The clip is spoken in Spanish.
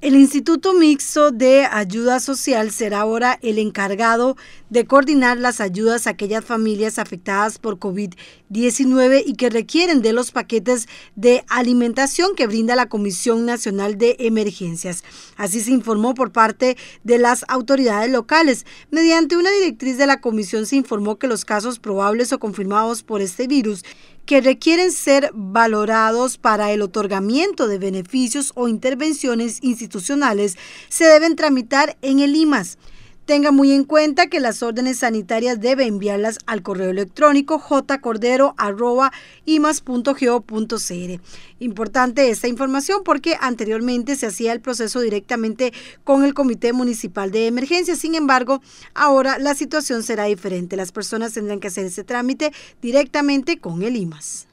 El Instituto Mixto de Ayuda Social será ahora el encargado de coordinar las ayudas a aquellas familias afectadas por COVID-19 y que requieren de los paquetes de alimentación que brinda la Comisión Nacional de Emergencias. Así se informó por parte de las autoridades locales. Mediante una directriz de la comisión se informó que los casos probables o confirmados por este virus que requieren ser valorados para el otorgamiento de beneficios o intervenciones institucionales se deben tramitar en el IMAS. Tenga muy en cuenta que las órdenes sanitarias debe enviarlas al correo electrónico jcordero.imas.go.cr. Importante esta información porque anteriormente se hacía el proceso directamente con el Comité Municipal de Emergencia. Sin embargo, ahora la situación será diferente. Las personas tendrán que hacer ese trámite directamente con el IMAS.